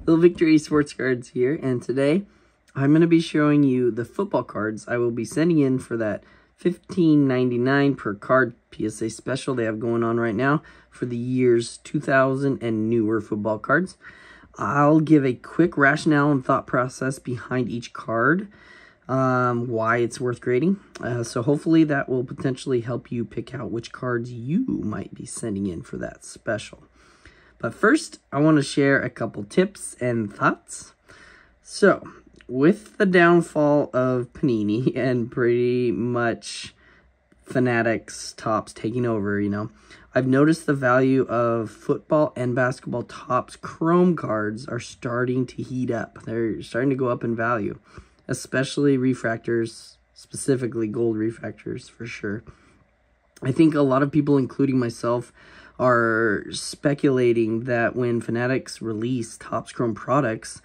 Little Victory Sports Cards here, and today I'm going to be showing you the football cards I will be sending in for that $15.99 per card PSA special they have going on right now for the years 2000 and newer football cards. I'll give a quick rationale and thought process behind each card, um, why it's worth grading. Uh, so hopefully that will potentially help you pick out which cards you might be sending in for that special. But first, I want to share a couple tips and thoughts. So, with the downfall of Panini and pretty much Fanatics Topps taking over, you know, I've noticed the value of football and basketball Topps Chrome cards are starting to heat up. They're starting to go up in value, especially refractors, specifically gold refractors for sure. I think a lot of people, including myself, are speculating that when Fanatics release Topps Chrome products,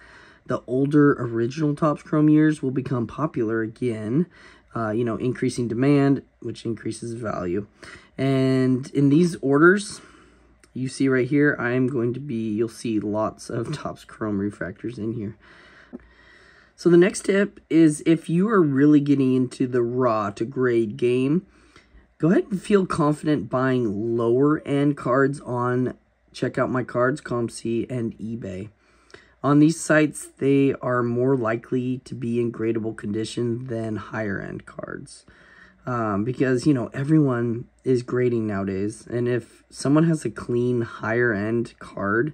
the older original Topps Chrome years will become popular again, uh, you know, increasing demand, which increases value. And in these orders, you see right here, I'm going to be, you'll see lots of Topps Chrome refractors in here. So the next tip is if you are really getting into the raw to grade game, go ahead and feel confident buying lower end cards on Check Out My Cards, COMC, and eBay. On these sites, they are more likely to be in gradable condition than higher end cards. Um, because, you know, everyone is grading nowadays. And if someone has a clean higher end card,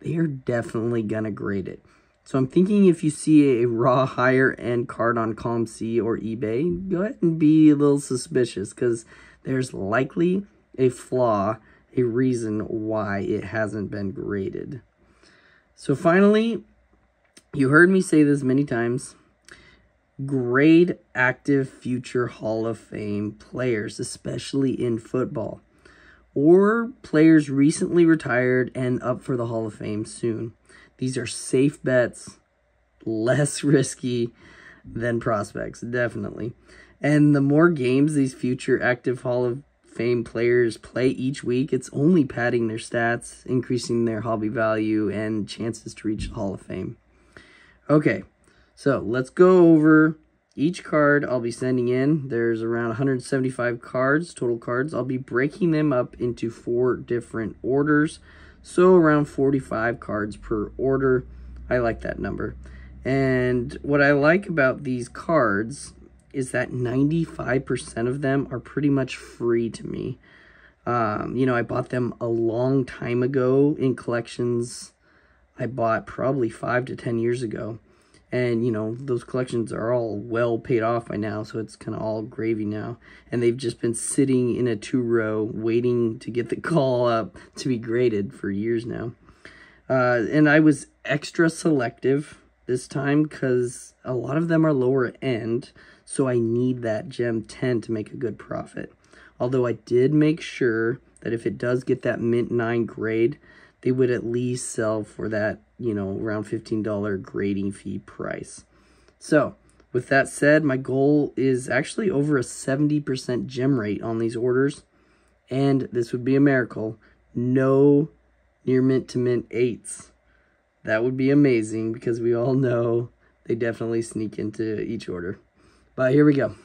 they are definitely going to grade it. So I'm thinking if you see a raw higher end card on COMC or eBay, go ahead and be a little suspicious because there's likely a flaw, a reason why it hasn't been graded. So finally, you heard me say this many times. Grade active future Hall of Fame players, especially in football, or players recently retired and up for the Hall of Fame soon. These are safe bets, less risky than prospects, definitely. And the more games these future active Hall of Fame players play each week, it's only padding their stats, increasing their hobby value, and chances to reach the Hall of Fame. Okay, so let's go over each card I'll be sending in. There's around 175 cards, total cards. I'll be breaking them up into four different orders, so around 45 cards per order. I like that number. And what I like about these cards is that 95% of them are pretty much free to me. Um, you know, I bought them a long time ago in collections I bought probably five to 10 years ago. And, you know, those collections are all well paid off by now, so it's kind of all gravy now. And they've just been sitting in a two row waiting to get the call up to be graded for years now. Uh, and I was extra selective this time because a lot of them are lower end so I need that gem 10 to make a good profit. Although I did make sure that if it does get that mint 9 grade, they would at least sell for that, you know, around $15 grading fee price. So, with that said, my goal is actually over a 70% gem rate on these orders. And this would be a miracle. No near mint to mint 8s. That would be amazing because we all know they definitely sneak into each order. But here we go.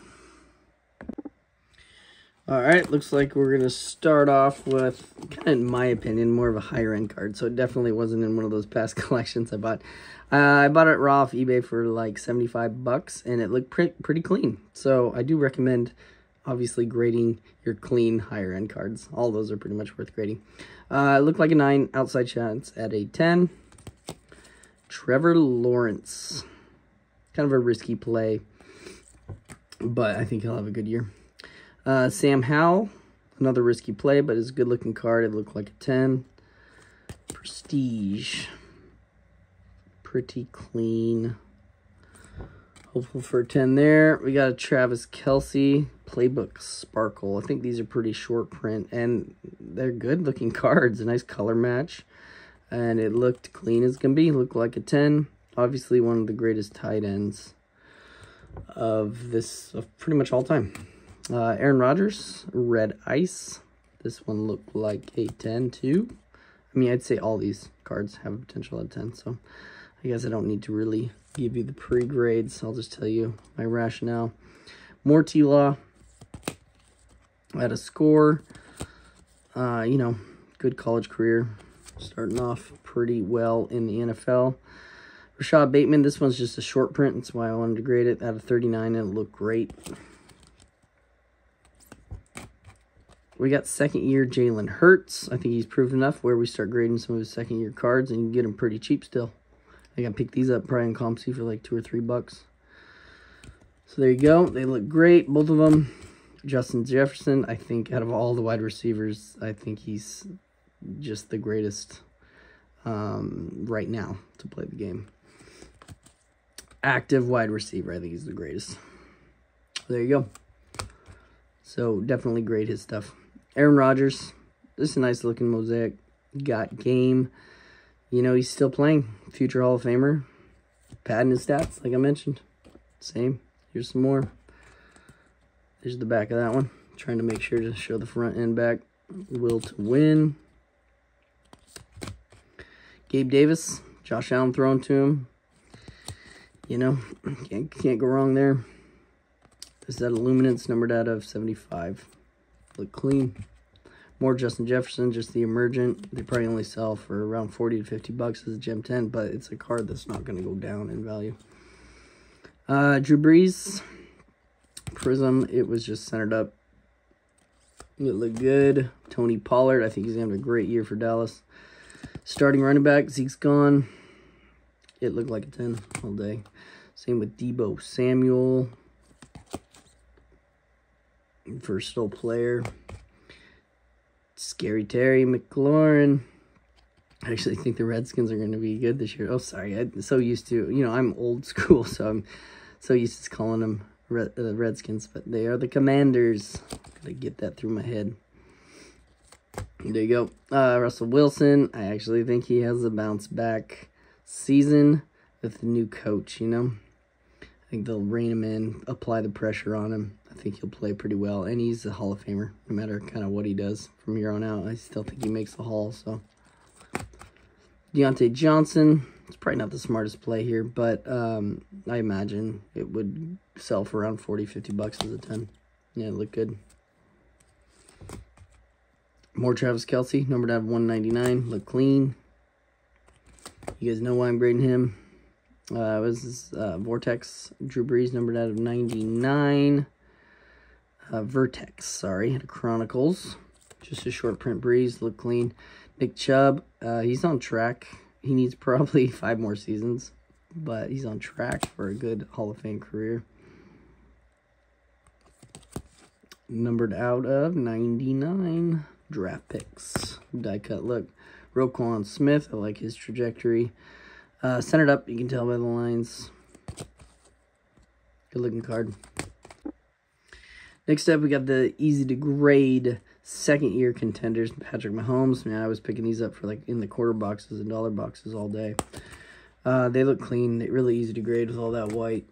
All right, looks like we're going to start off with, kind of in my opinion, more of a higher end card. So it definitely wasn't in one of those past collections I bought. Uh, I bought it raw off eBay for like 75 bucks, and it looked pre pretty clean. So I do recommend, obviously, grading your clean higher end cards. All those are pretty much worth grading. Uh, it looked like a 9, outside chance at a 10. Trevor Lawrence. Kind of a risky play but I think he'll have a good year. Uh, Sam Howell, another risky play, but it's a good-looking card. It looked like a 10. Prestige. Pretty clean. Hopeful for a 10 there. We got a Travis Kelce Playbook Sparkle. I think these are pretty short print, and they're good-looking cards. A nice color match. And it looked clean as can be. Looked like a 10. Obviously one of the greatest tight ends of this of pretty much all time. Uh, Aaron Rodgers, Red Ice. This one looked like a 10 too. I mean, I'd say all these cards have a potential at 10. So I guess I don't need to really give you the pre-grades. I'll just tell you my rationale. More T-Law at a score. Uh, you know, good college career. Starting off pretty well in the NFL. Rashod Bateman, this one's just a short print. That's why I wanted to grade it at a 39 and it looked great. We got second year Jalen Hurts. I think he's proved enough where we start grading some of his second year cards and you can get them pretty cheap still. I got I picked these up probably in COMC for like two or three bucks. So there you go. They look great, both of them. Justin Jefferson, I think out of all the wide receivers, I think he's just the greatest um, right now to play the game. Active wide receiver, I think he's the greatest. There you go. So definitely grade his stuff. Aaron Rodgers, this is a nice looking mosaic. Got game. You know, he's still playing. Future Hall of Famer. Padding his stats, like I mentioned. Same. Here's some more. There's the back of that one. Trying to make sure to show the front and back. Will to win. Gabe Davis. Josh Allen thrown to him. You know, can't, can't go wrong there. This is that Illuminance numbered out of 75 look clean. More Justin Jefferson, just the emergent. They probably only sell for around 40 to 50 bucks as a Gem 10, but it's a card that's not going to go down in value. Uh, Drew Brees, Prizm, it was just centered up. It looked good. Tony Pollard, I think he's have a great year for Dallas. Starting running back, Zeke's gone. It looked like a 10 all day. Same with Deebo Samuel versatile player. Scary Terry McLaurin. I actually think the Redskins are going to be good this year. Oh, sorry. I'm so used to, you know, I'm old school, so I'm so used to calling them Red, uh, Redskins, but they are the Commanders. Gotta get that through my head. There you go. Uh, Russell Wilson. I actually think he has a bounce back season with the new coach, you know. I think they'll rein him in, apply the pressure on him. I think he'll play pretty well. And he's a Hall of Famer, no matter kind of what he does from here on out. I still think he makes the Hall, so. Diontae Johnson. It's probably not the smartest play here, but um, I imagine it would sell for around 40, 50 bucks as a 10. Yeah, look good. More Travis Kelce, number to have 199. Look clean. You guys know why I'm grading him. Uh, it was uh, Vortex Drew Brees, numbered out of 99 uh, Vertex, sorry, Chronicles. Just a short print Brees, look clean. Nick Chubb, uh, he's on track. He needs probably five more seasons, but he's on track for a good Hall of Fame career. Numbered out of 99 draft picks. Die cut look. Roquan Smith, I like his trajectory. Uh, centered up, you can tell by the lines. Good looking card. Next up, we got the easy to grade second year contenders. Patrick Mahomes. Man, I was picking these up for like in the quarter boxes and dollar boxes all day. Uh, they look clean. They're really easy to grade with all that white.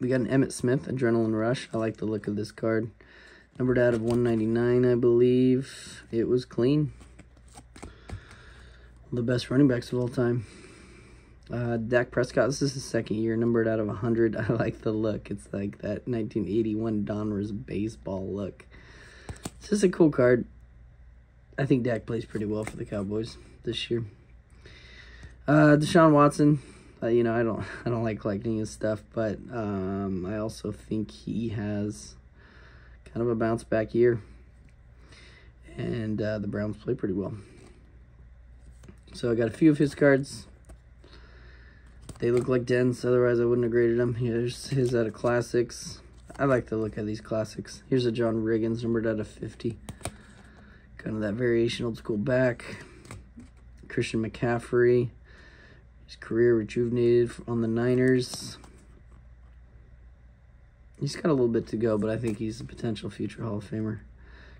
We got an Emmitt Smith, Adrenaline Rush. I like the look of this card. Numbered out of 199, I believe. It was clean. The best running backs of all time. Uh, Dak Prescott, this is his second year, numbered out of 100. I like the look. It's like that 1981 Donruss baseball look. This is a cool card. I think Dak plays pretty well for the Cowboys this year. Uh, Deshaun Watson, uh, you know, I don't, I don't like collecting his stuff, but um, I also think he has kind of a bounce back year, and uh, the Browns play pretty well. So I got a few of his cards. They look like dents, otherwise I wouldn't have graded them. Here's his out of classics. I like the look of these classics. Here's a John Riggins, numbered out of 50. Kind of that variation old school back. Christian McCaffrey. His career rejuvenated on the Niners. He's got a little bit to go, but I think he's a potential future Hall of Famer.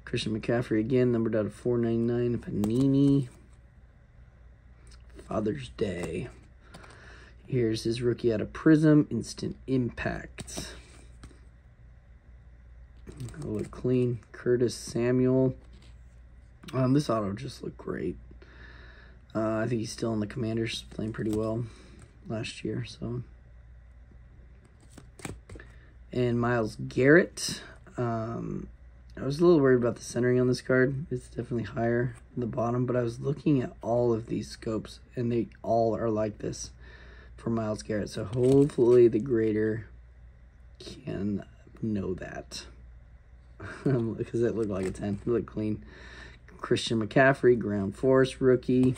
Christian McCaffrey again, numbered out of 499. Panini. Father's Day. Here's his rookie out of Prizm, Instant Impact. look clean. Curtis Samuel. Um, this auto just looked great. Uh, I think he's still in the Commanders, playing pretty well last year. So, and Myles Garrett. Um, I was a little worried about the centering on this card. It's definitely higher in the bottom, but I was looking at all of these scopes, and they all are like this for Myles Garrett. So hopefully the grader can know that. Because it looked like a 10. It looked clean. Christian McCaffrey, ground force rookie.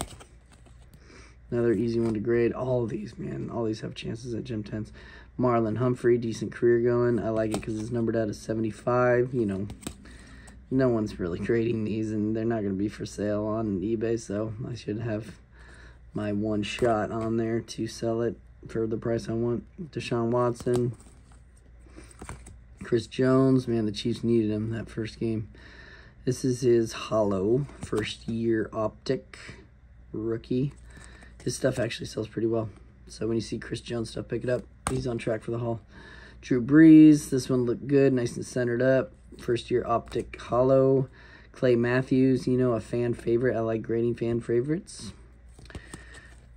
Another easy one to grade. All these, man. All these have chances at Gem 10s. Marlon Humphrey, decent career going. I like it because it's numbered out of 75. You know, no one's really grading these, and they're not going to be for sale on eBay, so I should have my one shot on there to sell it for the price I want. Deshaun Watson, Chris Jones, man, the Chiefs needed him that first game. This is his hollow first year optic rookie. His stuff actually sells pretty well. So when you see Chris Jones stuff, pick it up. He's on track for the haul. Drew Brees, this one looked good, nice and centered up. First year optic hollow. Clay Matthews, you know, a fan favorite. I like grading fan favorites.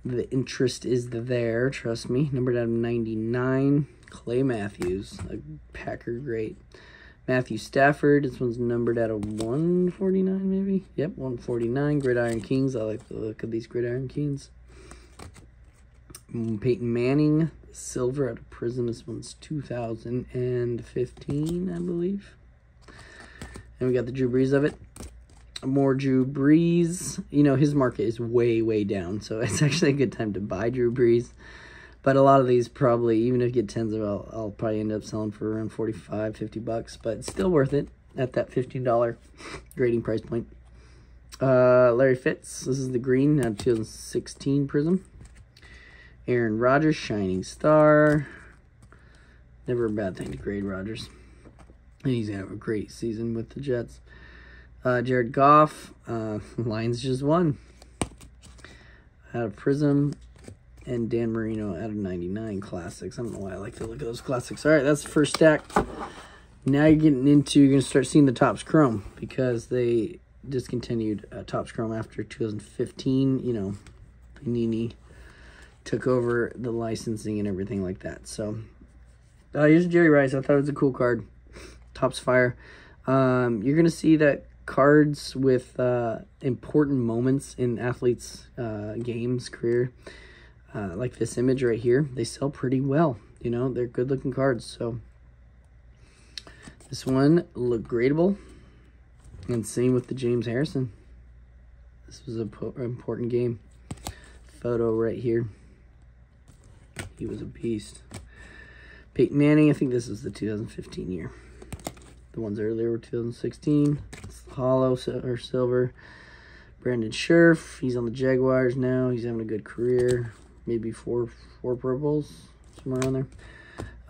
The interest is there, trust me. Numbered out of 99. Clay Matthews, a Packer great. Matthew Stafford, this one's numbered out of 149 maybe. Yep, 149. Gridiron Kings, I like the look of these Gridiron Kings. Mm, Peyton Manning, silver out of Prizm. This one's 2015, I believe. And we got the Drew Brees of it. More Drew Brees. You know, his market is way, way down. So it's actually a good time to buy Drew Brees. But a lot of these probably, even if you get tens of, I'll, I'll probably end up selling for around 45, 50 bucks. But still worth it at that $15 grading price point. Uh, Larry Fitz. This is the green of 2016 Prizm. Aaron Rodgers, Shining Star. Never a bad thing to grade Rodgers. And he's going to have a great season with the Jets. Uh, Jared Goff, uh, Lions just won. Out of Prizm, And Dan Marino out of 99 Classics. I don't know why I like to look at those Classics. All right, that's the first stack. Now you're getting into, you're going to start seeing the Topps Chrome. Because they discontinued uh, Topps Chrome after 2015. You know, Panini took over the licensing and everything like that. So, uh, here's Jerry Rice. I thought it was a cool card. Topps Fire. Um, you're going to see that cards with uh, important moments in athletes' uh, games, career, uh, like this image right here, they sell pretty well. You know, they're good looking cards. So, this one looked gradable. And same with the James Harrison. This was an important game. Photo right here. He was a beast. Peyton Manning, I think this is the 2015 year. The ones earlier were 2016. It's hollow or silver. Brandon Scherff, he's on the Jaguars now. He's having a good career. Maybe four four purples, somewhere around there.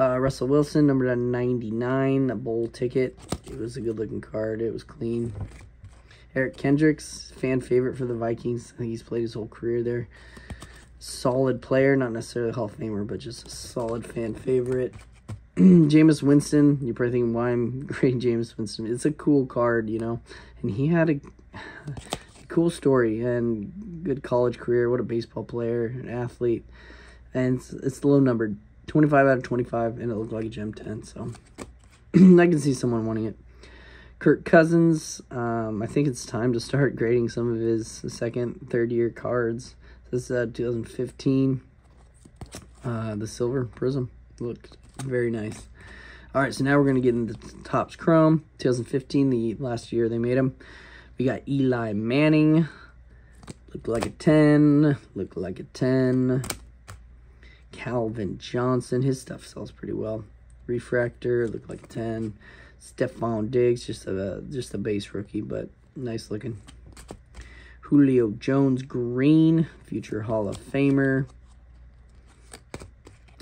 Uh, Russell Wilson, number 99, a bowl ticket. It was a good looking card. It was clean. Eric Kendricks, fan favorite for the Vikings. I think he's played his whole career there solid player, not necessarily Hall of Famer, but just a solid fan favorite. Jameis Winston, you're probably thinking why I'm grading Jameis Winston. It's a cool card, you know, and he had a, a cool story and good college career. What a baseball player, an athlete, and it's, it's low numbered, 25 out of 25, and it looked like a gem 10. So I can see someone wanting it. Kirk Cousins, um, I think it's time to start grading some of his second, third year cards. This is uh, 2015. Uh, the silver Prizm. looked very nice. All right, so now we're going to get into Topps Chrome. 2015, the last year they made them. We got Eli Manning. Looked like a 10. Looked like a 10. Calvin Johnson. His stuff sells pretty well. Refractor. Looked like a 10. Stefon Diggs. Just a, just a base rookie, but nice looking. Julio Jones Green, future Hall of Famer.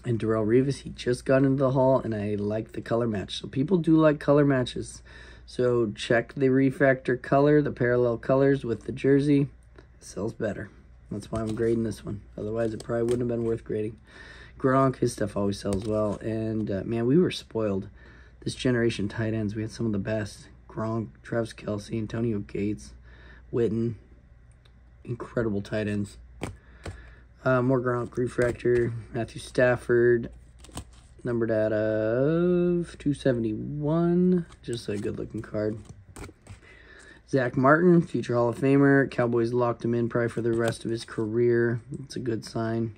And Darrelle Revis, he just got into the Hall, and I like the color match. So people do like color matches. So check the refractor color, the parallel colors with the jersey. It sells better. That's why I'm grading this one. Otherwise, it probably wouldn't have been worth grading. Gronk, his stuff always sells well. And, uh, man, we were spoiled. This generation tight ends, we had some of the best. Gronk, Travis Kelce, Antonio Gates. Witten. Incredible tight ends. Uh, more Gronk refractor. Matthew Stafford. Numbered out of 271. Just a good looking card. Zack Martin, future Hall of Famer. Cowboys locked him in probably for the rest of his career. It's a good sign.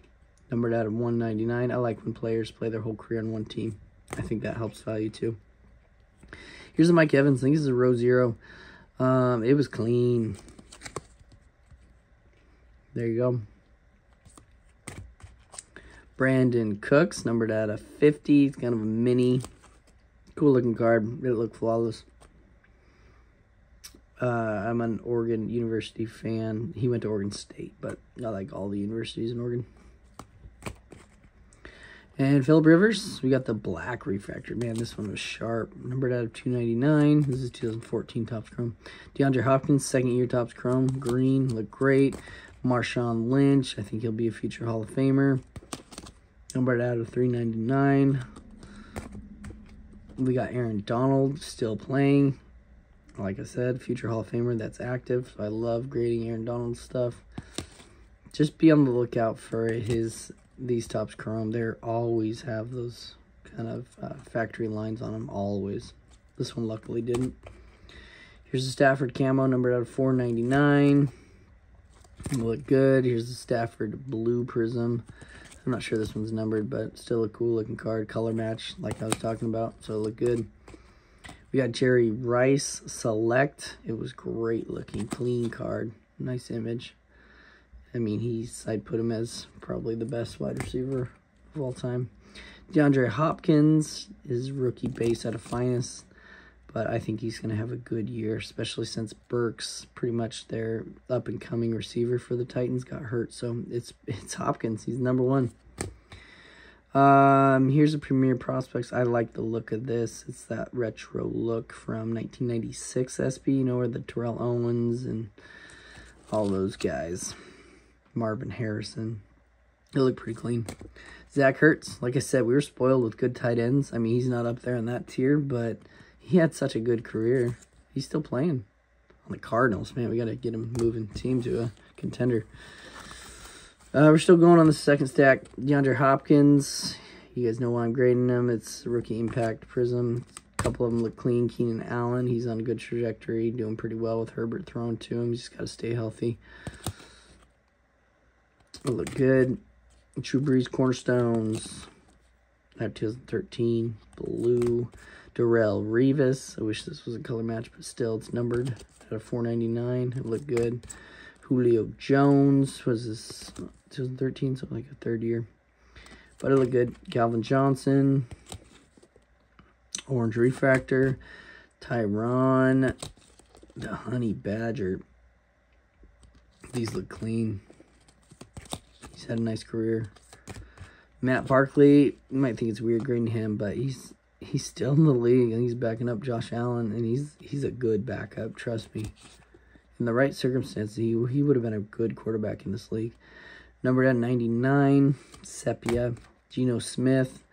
Numbered out of 199. I like when players play their whole career on one team. I think that helps value too. Here's a Mike Evans. I think this is a row zero. Um, it was clean. There you go. Brandin Cooks, numbered out of 50. It's kind of a mini. Cool looking card. It looked flawless. Uh, I'm an Oregon University fan. He went to Oregon State, but I like all the universities in Oregon. And Philip Rivers, we got the black refractor. Man, this one was sharp. Numbered out of 299. This is 2014 Topps Chrome. DeAndre Hopkins, second year Topps Chrome. Green, look great. Marshawn Lynch, I think he'll be a future Hall of Famer. Numbered out of 399. We got Aaron Donald still playing. Like I said, future Hall of Famer that's active. So I love grading Aaron Donald stuff. Just be on the lookout for his these Topps Chrome, they always have those kind of uh, factory lines on them, always. This one luckily didn't. Here's the Stafford camo, numbered out of 499. Look good. Here's the Stafford blue Prizm. I'm not sure this one's numbered, but still a cool looking card. Color match, like I was talking about, so it looked good. We got Jerry Rice Select. It was great looking, clean card. Nice image. I mean, he's I'd put him as probably the best wide receiver of all time. DeAndre Hopkins is rookie base out of finest, but I think he's going to have a good year, especially since Burks, pretty much their up and coming receiver for the Titans, got hurt. So it's it's Hopkins. He's number one. Um, here's a Premier Prospects. I like the look of this. It's that retro look from 1996 SB, you know, where the Terrell Owens and all those guys. Marvin Harrison. He looked pretty clean. Zach Ertz, like I said, we were spoiled with good tight ends. I mean, he's not up there in that tier, but he had such a good career. He's still playing on the Cardinals. Man, we got to get him moving team to a contender. Uh, we're still going on the second stack. DeAndre Hopkins. You guys know why I'm grading him. It's rookie impact Prizm. A couple of them look clean. Keenan Allen, he's on a good trajectory, doing pretty well with Herbert thrown to him. He's just got to stay healthy. Will look good. Drew Brees Cornerstones. That 2013. Blue. Darrelle Revis. I wish this was a color match, but still, it's numbered at a 499. It looked good. Julio Jones was this 2013, so like a third year. But it looked good. Calvin Johnson. Orange Refractor. Tyrann. The Honey Badger. These look clean. He's had a nice career. Matt Barkley, you might think it's weird grading him, but he's he's still in the league and he's backing up Josh Allen and he's he's a good backup, trust me. In the right circumstances, he he would have been a good quarterback in this league. Numbered at 99, Sepia, Geno Smith.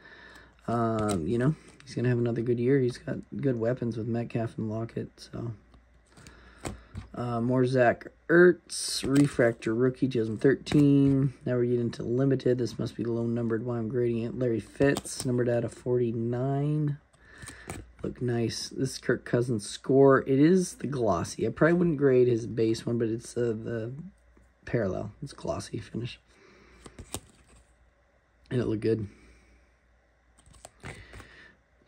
Um, you know, he's gonna have another good year. He's got good weapons with Metcalf and Lockett, so uh, more Zach Ertz, Refractor Rookie 2013. Now we get into Limited. This must be low numbered grading it. Larry Fitz, numbered out of 49. Look nice. This is Kirk Cousins score. It is the glossy. I probably wouldn't grade his base one, but it's uh, the parallel. It's glossy finish. And it looked good.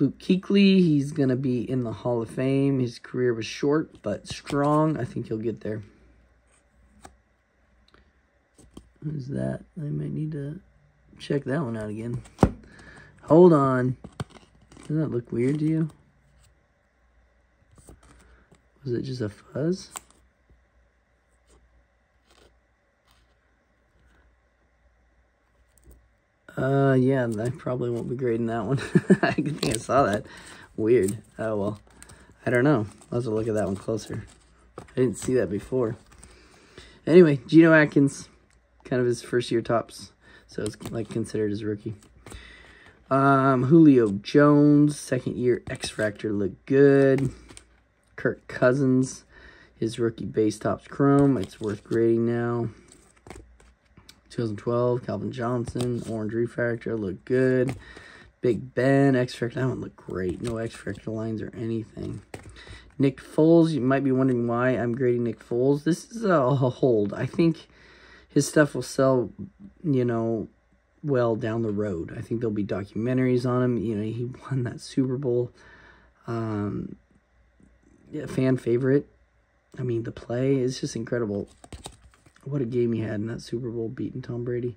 Luke Kuechly, he's going to be in the Hall of Fame. His career was short, but strong. I think he'll get there. What is that? I might need to check that one out again. Hold on. Doesn't that look weird to you? Was it just a fuzz? Uh, yeah, I probably won't be grading that one. I think I saw that. Weird. Oh, well. I don't know. To look at that one closer. I didn't see that before. Anyway, Geno Atkins, kind of his first year Topps. So it's like considered his rookie. Um, Julio Jones, second year X Factor looked good. Kirk Cousins, His rookie base Topps Chrome. It's worth grading now. 2012, Calvin Johnson, Orange Refractor, look good. Big Ben, X Factor, that one look great. No X Factor lines or anything. Nick Foles, you might be wondering why I'm grading Nick Foles. This is a hold. I think his stuff will sell, you know, well down the road. I think there'll be documentaries on him. You know, he won that Super Bowl. Um, yeah, fan favorite. I mean, the play is just incredible. What a game he had in that Super Bowl beating Tom Brady.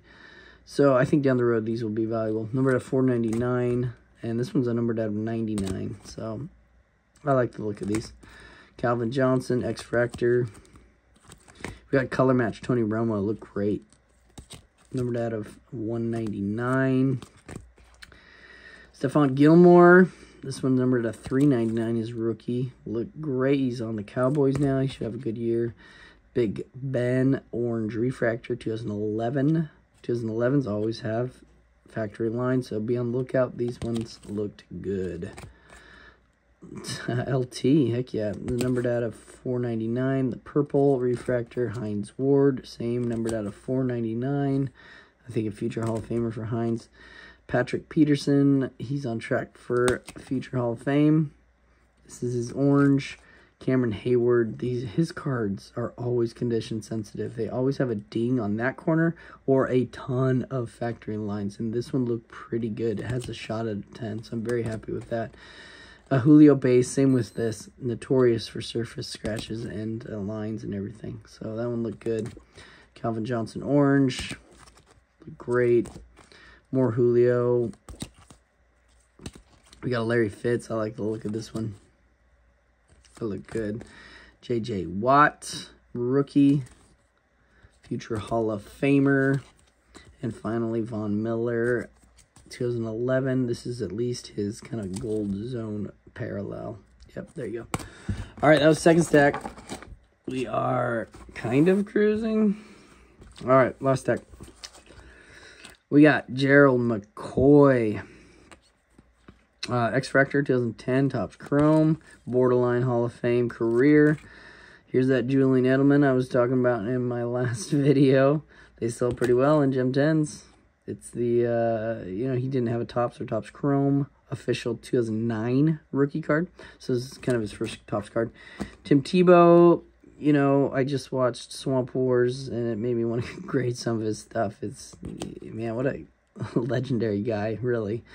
So I think down the road these will be valuable. Numbered at 499 and this one's a numbered out of 99. So I like the look of these. Calvin Johnson, X Fractor. We got color match Tony Romo, look great. Numbered out of 199. Stephon Gilmore. This one numbered at 399 is rookie. Look great. He's on the Cowboys now. He should have a good year. Big Ben Orange Refractor 2011. 2011s always have factory line, so be on the lookout. These ones looked good. LT, heck yeah. The numbered out of 499. The purple refractor, Hines Ward. Same numbered out of 499. I think a future Hall of Famer for Hines. Patrick Peterson, he's on track for future Hall of Fame. This is his orange. Cameron Heyward, these his cards are always condition sensitive. They always have a ding on that corner or a ton of factory lines. And this one looked pretty good. It has a shot at 10, so I'm very happy with that. A Julio base, same with this. Notorious for surface scratches and uh, lines and everything. So that one looked good. Calvin Johnson orange. Great. More Julio. We got Larry Fitz. I like the look of this one. That look good. J.J. Watt, rookie, future Hall of Famer. And finally, Von Miller, 2011. This is at least his kind of gold zone parallel. Yep, there you go. All right, that was second stack. We are kind of cruising. All right, last stack. We got Gerald McCoy. Uh, X Factor 2010, Topps Chrome, Borderline Hall of Fame career. Here's that Julian Edelman I was talking about in my last video. They sell pretty well in Gem 10s. It's the, uh, you know, he didn't have a Topps or Topps Chrome official 2009 rookie card. So this is kind of his first Topps card. Tim Tebow, you know, I just watched Swamp Wars and it made me want to grade some of his stuff. It's, man, what a legendary guy, really,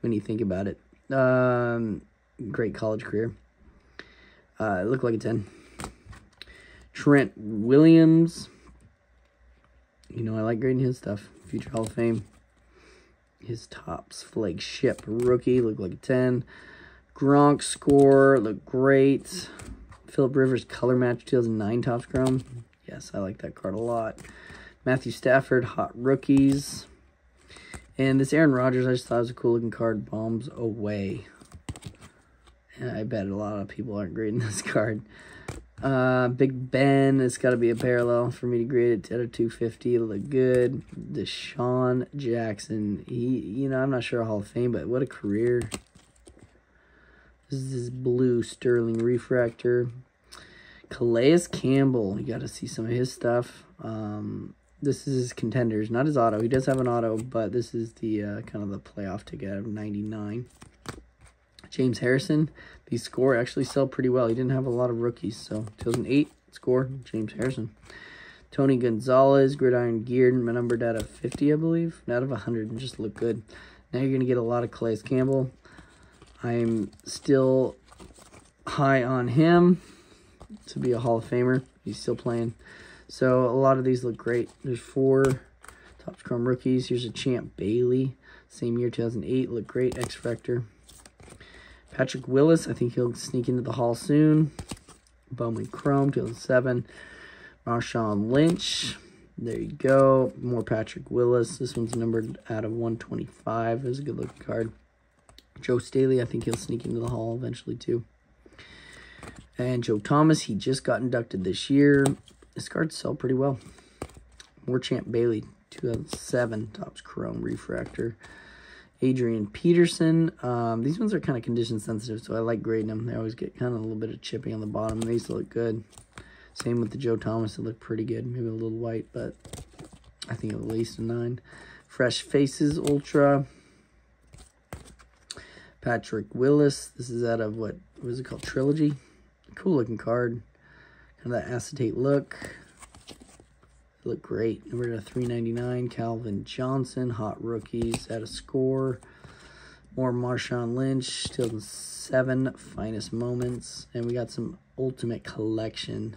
when you think about it. Um, great college career. Uh, looked like a 10. Trent Williams. You know, I like grading his stuff. Future Hall of Fame. His Topps flagship rookie looked like a 10. Gronk score looked great. Philip Rivers color match 2009 Topps Chrome. Yes, I like that card a lot. Matthew Stafford hot rookies. And this Aaron Rodgers, I just thought it was a cool looking card. Bombs away. And I bet a lot of people aren't grading this card. Uh, Big Ben, it's got to be a parallel for me to grade it out of 250. Look good. DeSean Jackson, he, you know, I'm not sure Hall of Fame, but what a career. This is blue Sterling refractor. Calais Campbell, you got to see some of his stuff. Um, this is his contenders, not his auto. He does have an auto, but this is the uh, kind of the playoff ticket of 99. James Harrison, these score actually sell pretty well. He didn't have a lot of rookies, so 2008 score, James Harrison. Tony Gonzalez, Gridiron Geared, numbered out of 50, I believe. Out of 100, and just look good. Now you're going to get a lot of Calais Campbell. I'm still high on him to be a Hall of Famer. He's still playing. So a lot of these look great. There's four Topps Chrome rookies. Here's a Champ Bailey. Same year, 2008. Look great. X Factor. Patrick Willis. I think he'll sneak into the Hall soon. Bowman Chrome, 2007. Marshawn Lynch. There you go. More Patrick Willis. This one's numbered out of 125. It's a good looking card. Joe Staley. I think he'll sneak into the Hall eventually too. And Joe Thomas. He just got inducted this year. This card sell pretty well. More Champ Bailey, 2007 Topps Chrome Refractor. Adrian Peterson. Um, these ones are kind of condition sensitive, so I like grading them. They always get kind of a little bit of chipping on the bottom. These look good. Same with the Joe Thomas. It looked pretty good. Maybe a little white, but I think at least a 9. Fresh Faces Ultra. Patrick Willis. This is out of what, is it called? Trilogy. Cool looking card. Kind that acetate look. Look great. Number to 399. Calvin Johnson. Hot rookies at a score. More Marshawn Lynch. 2007 Finest Moments. And we got some Ultimate Collection.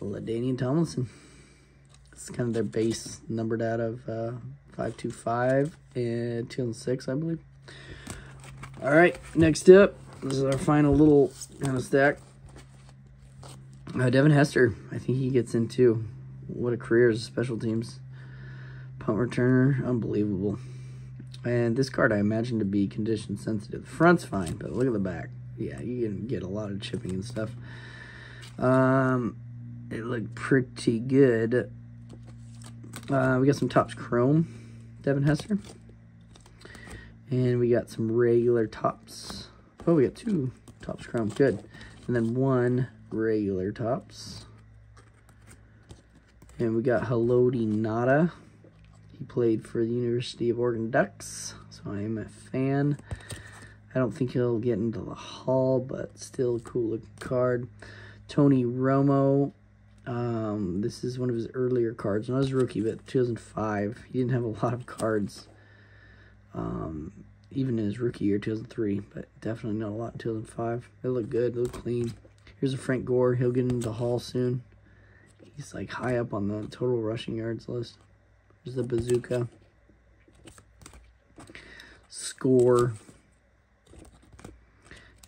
LaDainian Tomlinson. It's kind of their base numbered out of uh, 525 and 2006, I believe. All right, next up, this is our final little kind of stack. Uh, Devin Hester, I think he gets into what a career as special teams. Punt returner, unbelievable. And this card I imagine to be condition sensitive. The front's fine, but look at the back. Yeah, you can get a lot of chipping and stuff. Um, it looked pretty good. Uh, we got some Topps Chrome, Devin Hester. And we got some regular Topps. Oh, we got two Topps Chrome. Good. And then one regular Topps. And we got Haloti Ngata. He played for the University of Oregon Ducks, so I am a fan. I don't think he'll get into the Hall, but still cool looking card. Tony Romo. Um, this is one of his earlier cards. When I was rookie, but 2005. He didn't have a lot of cards um, even in his rookie year, 2003, but definitely not a lot in 2005. They look good, they look clean. Here's a Frank Gore. He'll get into the Hall soon. He's like high up on the total rushing yards list. Here's the bazooka. Score.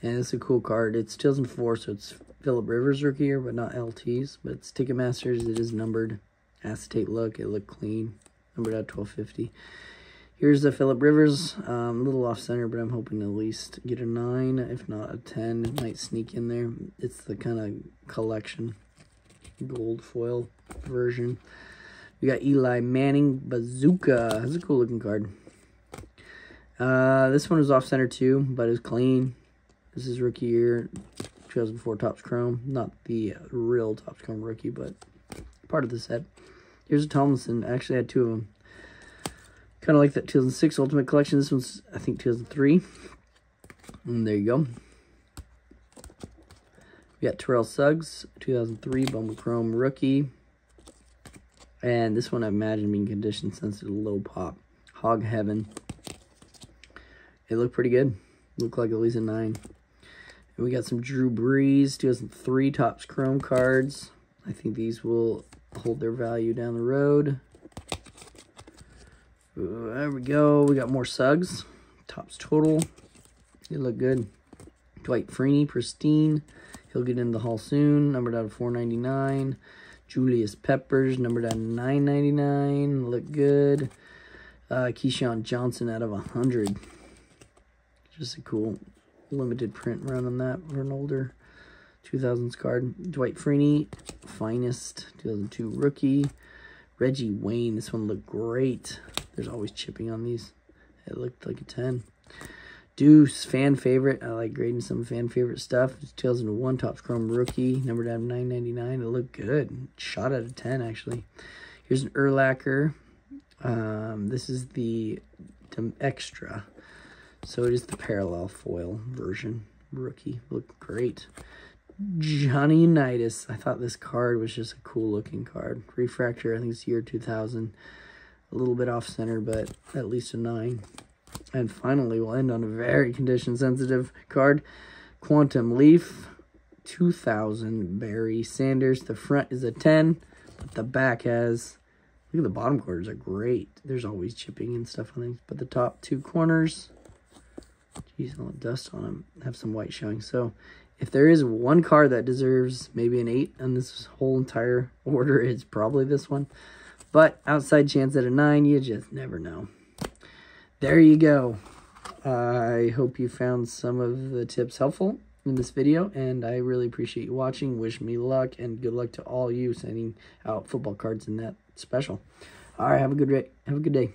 And it's a cool card. It's 2004, so it's Philip Rivers rookie year, but not LT's. But it's Ticketmasters. It is numbered. Acetate look. It looked clean. Numbered at 1250. Here's the Philip Rivers, um, a little off center, but I'm hoping to at least get a 9, if not a 10. It might sneak in there. It's the kind of collection gold foil version. We got Eli Manning Bazooka. That's a cool looking card. Uh, this one was off center too, but it's clean. This is rookie year, 2004 Topps Chrome. Not the real Topps Chrome rookie, but part of the set. Here's a Tomlinson. I actually had two of them. Kind of like that 2006 Ultimate Collection. This one's, I think, 2003. And mm, there you go. We got Terrell Suggs, 2003 Bowman Chrome Rookie. And this one I imagine being condition sensitive low pop. Hog Heaven. It looked pretty good. Looked like at least a 9. And we got some Drew Brees, 2003 Topps Chrome cards. I think these will hold their value down the road. There we go. We got more Suggs. Topps total. They look good. Dwight Freeney, pristine. He'll get in the hall soon. Numbered out of 499. Julius Peppers, numbered out of 999. Look good. Uh, Keyshawn Johnson out of 100. Just a cool limited print run on that for an older 2000s card. Dwight Freeney, finest 2002 rookie. Reggie Wayne, this one looked great. There's always chipping on these. It looked like a 10. Deuce, fan favorite. I like grading some fan favorite stuff. It's 2001 Topps Chrome Rookie, numbered out of 999. It looked good. Shot out of 10, actually. Here's an Urlacher. Um, this is the, the extra. So it is the parallel foil version. Rookie. Looked great. Johnny Unitas. I thought this card was just a cool looking card. Refractor, I think it's year 2000. A little bit off center, but at least a 9. And finally, we'll end on a very condition sensitive card. Quantum Leaf, 2000 Barry Sanders. The front is a 10, but the back has, look at the bottom corners are great. There's always chipping and stuff on these, but the top two corners, geez, a little dust on them, have some white showing. So if there is one card that deserves maybe an 8 on this whole entire order, it's probably this one. But outside chance at a 9, you just never know. There you go. I hope you found some of the tips helpful in this video, and I really appreciate you watching. Wish me luck, and good luck to all you sending out football cards in that special. All right, have a good day. Have a good day.